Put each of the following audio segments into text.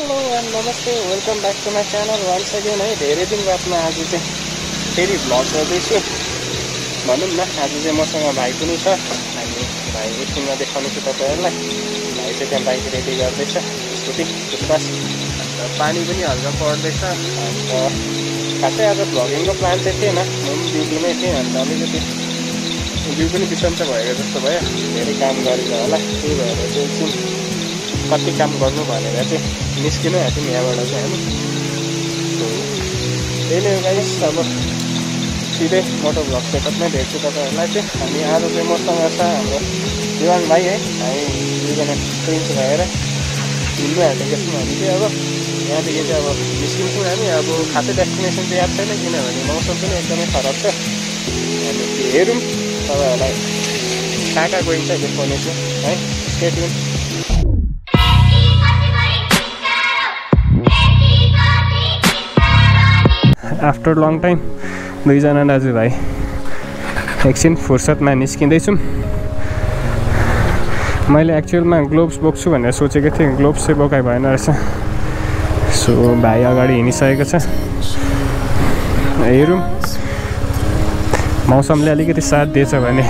Hello and नमस्ते welcome back to my channel. Once again है धेरै दिन बादमा आज चाहिँ फेरि भ्लग गर्दैछु। भनौँ न आज चाहिँ मसँग भाइ पनि छ। अनि भाइ एकछिनमा देखाउनेछु तपाईँहरूलाई। भाइ चाहिँ त्यहाँ बाइक रेडी गर्दैछ। स्कुटी पुष्पास अन्त पानी पनि हल्का पर्दैछ। अन्त खासै आज भ्लगिङको प्लान चाहिँ थिएन। म पनि ड्युटीमै थिएँ अन्त अलिकति जिउ पनि बिसन्चो भएको जस्तो भयो। धेरै काम गरेर होला। त्यही भएर चाहिँ एकछिन कति काम गर्नु भनेर चाहिँ निस्किनु आँट्यौँ यहाँबाट चाहिँ हामी त्यही नै गाइस अब सिधै मोटो भ्लग सेटअपमै भेट्छु तपाईँहरूलाई चाहिँ। हामी आज चाहिँ मसँग छ हाम्रो दिवाङ भाइ है। हामी दुईजना ट्रेन्स भएर हिँड्नु आँटेको छौँ हामी चाहिँ अब यहाँदेखि चाहिँ अब निस्किन्छौँ हामी। अब खासै डेस्टिनेसन चाहिँ याद छैन किनभने मौसम पनि एकदमै खराब छ। हेरौँ तपाईँहरूलाई कहाँ कहाँ गइन्छ देखाउने छु है? स्टेट आफ्टर लङ टाइम दुईजना दाजुभाइ एकछिन फुर्सदमा निस्किँदैछौँ। मैले एक्चुअलमा ग्लोभ्स बोक्छु भनेर सोचेको थिएँ ग्लोभ्स चाहिँ बोकाइ भएन रहेछ। सो भाइ अगाडि हिँडिसकेको छ। हेरौँ मौसमले अलिकति साथ दिएछ भने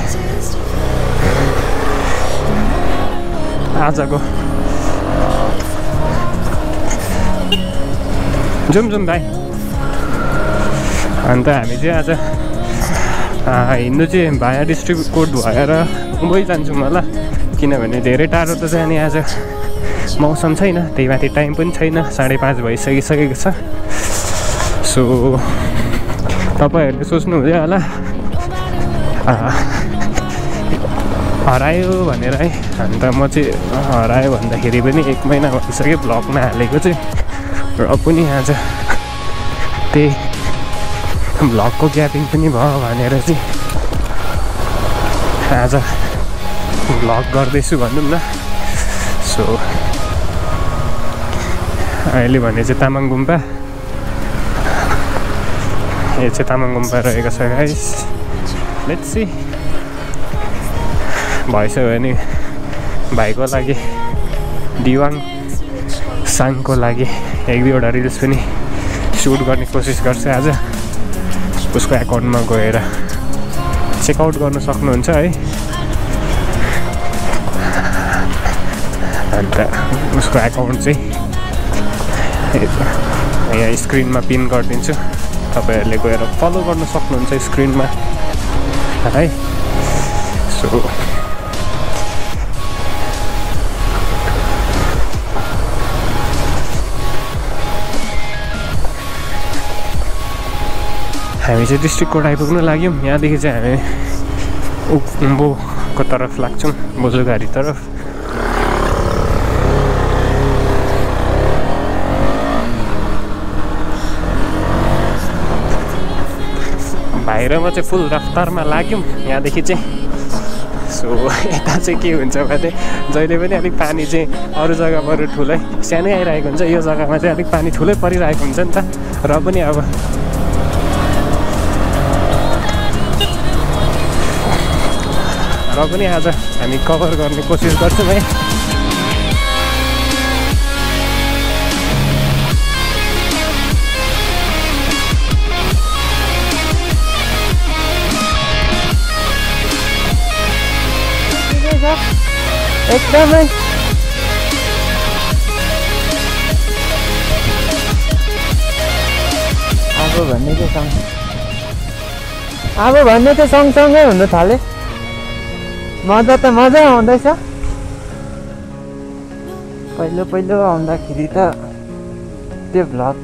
आजको जाउँ जाउँ भाइ अन्त हामी चाहिँ आज हिँड्नु चाहिँ भाया डिस्ट्रिक्ट कोर्ट भएर उँभै जान्छौँ होला। किनभने धेरै टाढो त जाने आज मौसम छैन त्यही माथि टाइम पनि छैन साढे पाँच भइसकिसकेको छ। सो तपाईँहरूले सोच्नुहुँदै होला हरायो भनेर है अन्त म चाहिँ हरायो भन्दाखेरि पनि एक महिना भइसक्यो भ्लगमा हालेको चाहिँ र पनि आज त्यही भ्लगको ग्यापिङ पनि भयो भनेर चाहिँ आज भ्लग गर्दैछु भनौँ न। सो अहिले भने चाहिँ तामाङ गुम्पा यो चाहिँ तामाङ गुम्पा रहेको छ गाइस लेट्स भएछ भने भाइको लागि दिवाङ साङको लागि एक दुईवटा रिल्स पनि सुट गर्ने कोसिस गर्छ आज। उसको एकाउन्टमा गएर चेकआउट गर्न सक्नुहुन्छ है। अन्त उसको एकाउन्ट चाहिँ यहाँ स्क्रिनमा पिन गरिदिन्छु। तपाईँहरूले गएर फलो गर्न सक्नुहुन्छ स्क्रिनमा है। सो हामी चाहिँ डिस्ट्रिक्ट कोर्ट आइपुग्नु लाग्यौँ। यहाँदेखि चाहिँ हामी उम्बोको तर्फ लाग्छौँ बोजुघारी तर्फ। भाइरमा चाहिँ फुल रफ्तारमा लाग्यौँ। यहाँदेखि चाहिँ सो यता चाहिँ के हुन्छ भने जहिले पनि अलिक पानी चाहिँ अरू जग्गाबाट ठुलै सानै आइरहेको हुन्छ। यो जग्गामा चाहिँ अलिक पानी ठुलै परिरहेको हुन्छ नि त। र पनि अब र पनि आज हामी कभर गर्ने कोसिस गर्छौँ है। एकदमै। अब भन्ने चाहिँ सँग अब भन्ने चाहिँ सँगसँगै हुनु थाल्यो। मजा त मजा आउँदैछ। पहिलो पहिलो आउँदाखेरि त त्यो भ्लग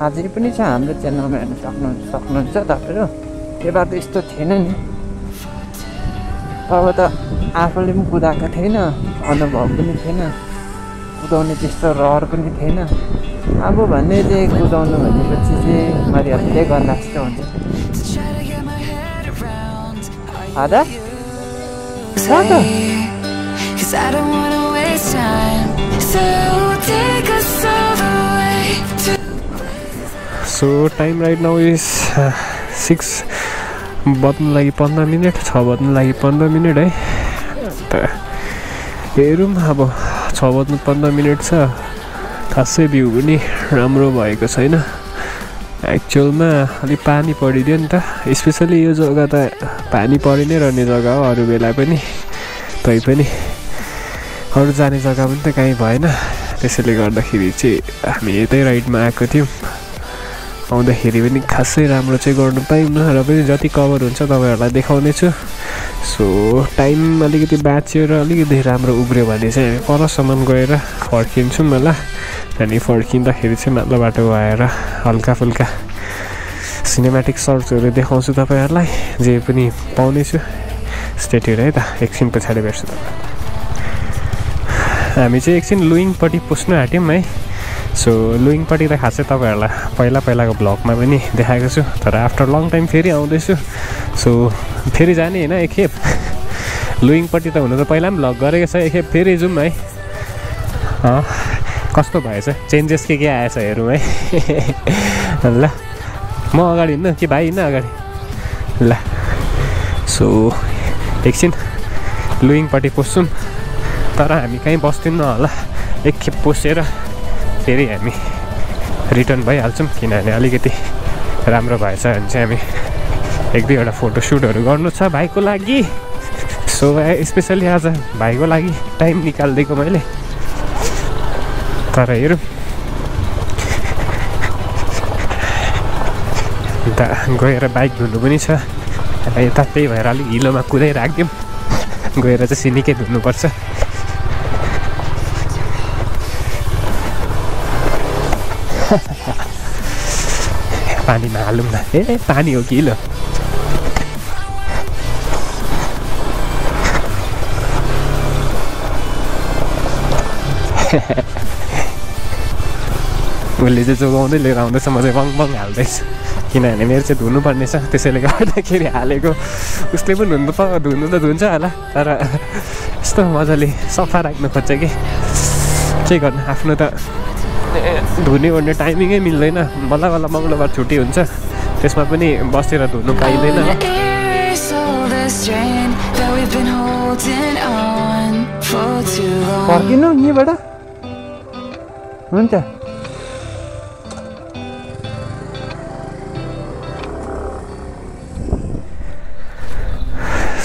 अझै पनि छ हाम्रो च्यानलमा हेर्नु सक्नु सक्नुहुन्छ तपाईँहरू। त्यो त यस्तो थिएन नि। तब त आफूले पनि कुदाएको थिएन अनुभव पनि थिएन कुदाउने त्यस्तो रहर पनि थिएन। अब भन्ने चाहिँ कुदाउनु भनेपछि चाहिँ मरिहाल्दै गर्ला जस्तो हुन्छ। हजुर Cause I don't wanna waste time. So take us all the way to so time right now is six बज्नु लागि पन्ध्र मिनट छ बज्नु लागि पन्ध्र मिनट है अन्त हेरौँ अब छ बज्नु पन्ध्र मिनट छ खासै भ्यू पनि राम्रो भएको छैन एक्चुअलमा अलिक पानी परिदियो नि त। स्पेसली यो जग्गा त पानी परि नै रहने जग्गा हो अरू बेला पनि तैपनि अरू जाने जग्गा पनि त कहीँ भएन। त्यसैले गर्दाखेरि चाहिँ हामी यतै राइडमा आएको थियौँ। आउँदाखेरि पनि खासै राम्रो चाहिँ गर्नु पाइनँ र पनि जति कभर हुन्छ तपाईँहरूलाई देखाउने छु सो टाइम अलिकति बाँच्यो र अलिकति राम्रो उब्रियो भने चाहिँ हामी परसम्म गएर फर्किन्छौँ होला अनि फर्किँदाखेरि चाहिँ माथिल्लो बाटो भएर हल्का फुल्का सिनेमेटिक सर्ट्सहरू देखाउँछु तपाईँहरूलाई। जे पनि पाउनेछु। स्टेट्युर है त एकछिन पछाडि भेट्छु। तपाईँ हामी चाहिँ एकछिन लुइङपट्टि पुस्नु आँट्यौँ है। सो लुइङपट्टि त खासै तपाईँहरूलाई पहिला पहिलाको ब्लगमा पनि देखाएको छु तर आफ्टर लङ टाइम फेरि आउँदैछु सो फेरि जाने होइन एकखेप लुइङपट्टि त हुनु त पहिला पनि भ्लग गरेको छ एकखेप फेरि जाउँ है कस्तो भएछ चेन्जेस के के आएछ हेरौँ है ल म अगाडि हिँड्नु कि भाइ हिँड्नु अगाडि ल सो एकछिन लुइङपट्टि पुस्छौँ तर हामी कहीँ बस्दैनौँ होला एकखेप पुसेर फेरि हामी रिटर्न भइहाल्छौँ किनभने अलिकति राम्रो भएछ भने चाहिँ हामी एक दुईवटा फोटोसुटहरू गर्नु छ भाइको लागि। सो स्पेसली आज भाइको लागि टाइम निकालिदिएको मैले। तर हेरौँ। अन्त गएर बाइक धुनु पनि छ। यता त्यही भएर अलिक हिलोमा कुदाइराखिदिउँ गएर चाहिँ सिनिकै धुनुपर्छ। पानीमा हालौँ न। ए पानी हो कि हिलो उसले चाहिँ जोगाउँदै लिएर आउँदैछ म चाहिँ बङ बङ हाल्दैछु। किनभने मेरो चाहिँ धुनुपर्ने छ त्यसैले गर्दाखेरि हालेको। उसले पनि धुनु त धुनु त धुन्छ होला तर यस्तो मजाले सफा राख्नु खोज्छ कि। के गर्नु आफ्नो त धुने ओर्ने टाइमिङै मिल्दैन। बल्ल बल्ल मङ्गलबार छुट्टी हुन्छ। त्यसमा पनि बसेर धुनु पाइँदैन. फर्किनु यहीँबाट। हुन्छ।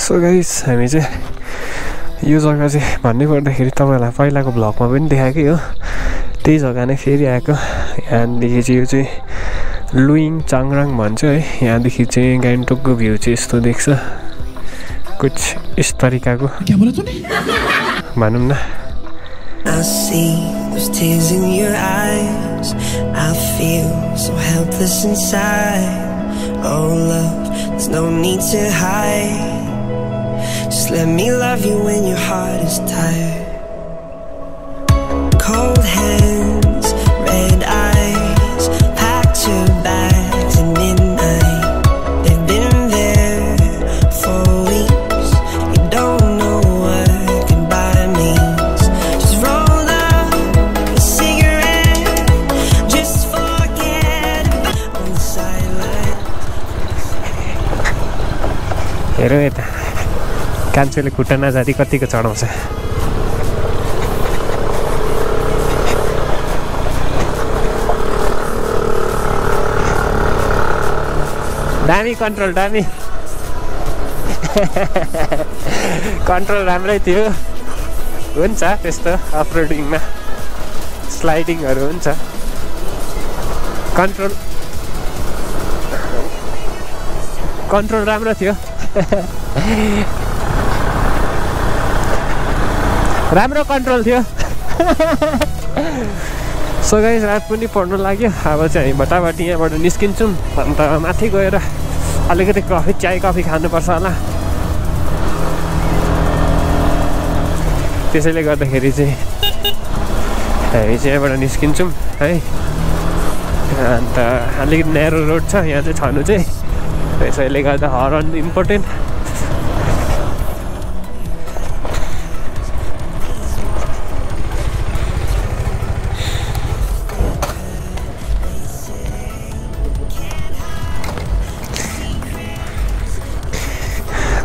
सो गाइस हामी चाहिँ यो जग्गा चाहिँ भन्नै पर्दाखेरि तपाईँहरूलाई पहिलाको भ्लगमा पनि देखाएकै हो। त्यही जग्गा नै फेरि आएको यहाँदेखि चाहिँ यो चाहिँ लुइङ चाङराङ भन्छ है यहाँदेखि चाहिँ गान्तोकको भ्यू चाहिँ यस्तो देख्छ कुछ यस तरिकाको भनौँ न I see those tears in your eyes. I feel so helpless inside. Oh, love, there's no need to hide. Just let me love you when your heart is tired. कान्छोले खुट्टा नजाति कतिको चढाउँछ? दामी कन्ट्रोल दामी। कन्ट्रोल राम्रै थियो। हुन्छ त्यस्तो अफरोडिङमा स्लाइडिङहरू हुन्छ। कन्ट्रोल कन्ट्रोल राम्रो थियो। राम्रो कन्ट्रोल थियो। सो गाइस रात पनि पढ्नु लाग्यो। अब चाहिँ हामी भटाभटी यहाँबाट निस्किन्छौँ। अन्त माथि गएर अलिकति कफी चाय कफी खानुपर्छ होला। त्यसैले गर्दाखेरि चाहिँ हामी चाहिँ यहाँबाट निस्किन्छौँ है। अन्त अलिकति नेरो रोड छ यहाँ चाहिँ छनु चाहिँ। त्यसैले गर्दा हरन इम्पोर्टेन्ट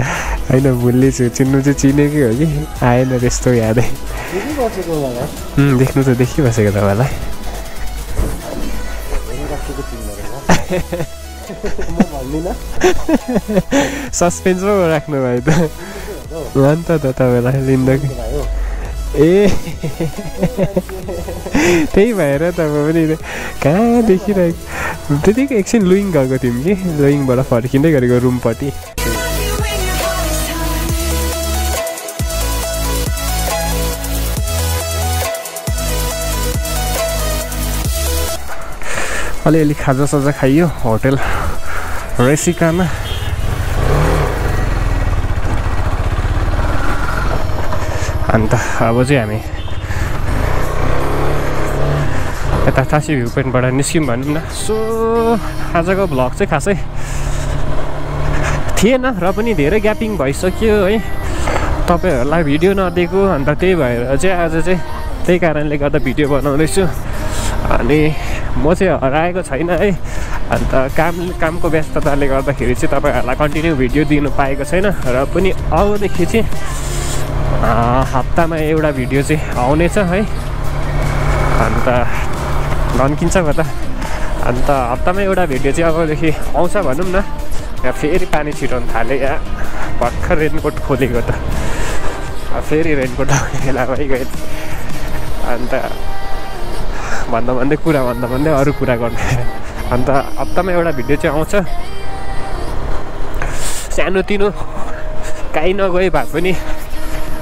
होइन भुल्ली चिन्नु चाहिँ चिनेकै हो कि? आएन त्यस्तो यादै। देख्नु त देखिबसेको तपाईँलाई। म सस्पेन्समा राख्नु भयो त। अन्त त तपाईँलाई हो ए त्यही भएर तपाईँ पनि कहाँ देखिरहेको? त्यतिकै एकछिन लुइङ गएको थियौँ कि? लुइङबाट फर्किँदै गरेको रुमपट्टि। अलिअलि खाजासाजा खाइयो होटेल रेसिकामा। अन्त अब चाहिँ हामी यता टासी भ्यू पोइन्टबाट निस्क्यौँ भनौँ न। सो आजको भ्लग चाहिँ खासै थिएन र पनि धेरै ग्यापिङ भइसक्यो है। तपाईँहरूलाई भिडियो नदिएको अन्त त्यही भएर चाहिँ आज चाहिँ त्यही कारणले गर्दा भिडियो बनाउँदैछु। अनि म चाहिँ हराएको छैन है। अन्त काम कामको व्यस्तताले गर्दाखेरि चाहिँ तपाईँहरूलाई कन्टिन्यू भिडियो दिनु पाएको छैन र पनि अबदेखि चाहिँ हप्तामा एउटा भिडियो चाहिँ आउनेछ है। अन्त धन्किन्छ म त। अन्त हप्तामा एउटा भिडियो चाहिँ अबदेखि आउँछ भनौँ न। यहाँ फेरि पानी छिराउनु थाल्यो यहाँ भर्खर रेनकोट खोलेको त। फेरि रेनकोट आउने बेला भइगयो। अन्त भन्दा भन्दै कुरा भन्दा भन्दै अरू कुरा गर्ने। अन्त हप्तामा एउटा भिडियो चाहिँ आउँछ। सानोतिनो काहीँ नगए भए पनि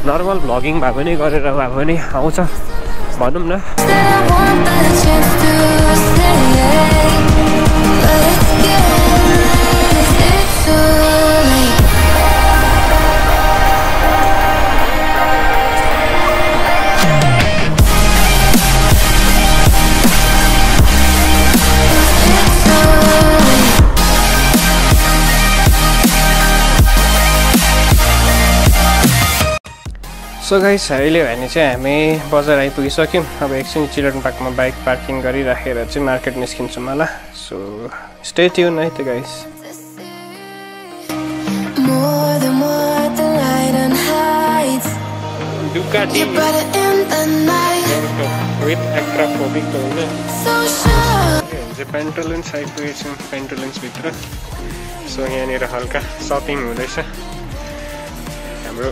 नर्मल भ्लगिङ भए पनि गरेर भए पनि आउँछ। भनौँ न। सो गाइस अहिले भने चाहिँ हामी बजार आइपुगिसक्यौँ। अब एकछिन चिल्ड्रेन पार्कमा बाइक पार्किङ गरिराखेर चाहिँ मार्केट निस्किन्छौँ होला। सो स्टे ट्युन है त गाइस पेन्टोलेन्स आइपुगेछौँ पेन्टोलेन्सभित्र सो यहाँनिर हल्का सपिङ हुँदैछ। हाम्रो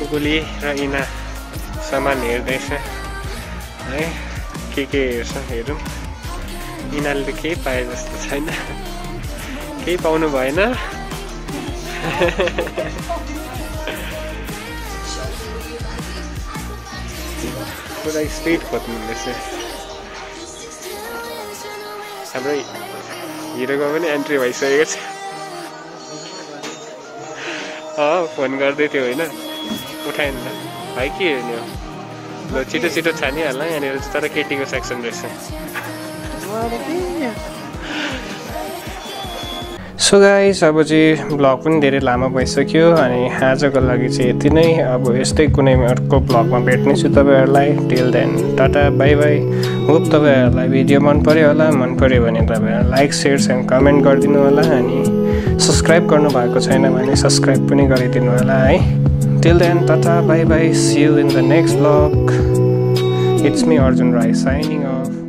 कुकुली र इना सामान हेर्दैछ है के के हेर्छ हेरौँ यिनीहरूले केही पाए जस्तो छैन केही पाउनु भएन पुरा स्पिड खोज्नु हुँदैछ हाम्रो हिरोको पनि एन्ट्री भइसकेको छ फोन गर्दै थियो होइन उठाएन त भाइ के हेर्ने हो? ल छिटो छिटो छानिहाल्ला यहाँनिर तर केटीको सेक्सन रहेछ। सो गाइस अब चाहिँ ब्लग पनि धेरै लामो भइसक्यो अनि आजको लागि चाहिँ यति नै। अब यस्तै कुनै अर्को ब्लगमा भेट्नेछु तपाईँहरूलाई। Till then tata bye bye hope तपाईँहरूलाई भिडियो मन पऱ्यो होला। मन पऱ्यो भने तपाईँहरू लाइक सेयर एन्ड कमेन्ट गरिदिनु होला। अनि सब्सक्राइब गर्नु भएको छैन भने सब्सक्राइब पनि गरिदिनु होला है। Till then, tata, bye bye, see you in the next vlog. It's me Arjun Rai signing off.